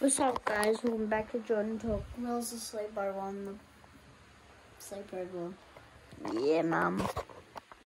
What's up, guys? Welcome back to Jordan Talk. Will's asleep. by one. the sleeper one. Yeah, mom.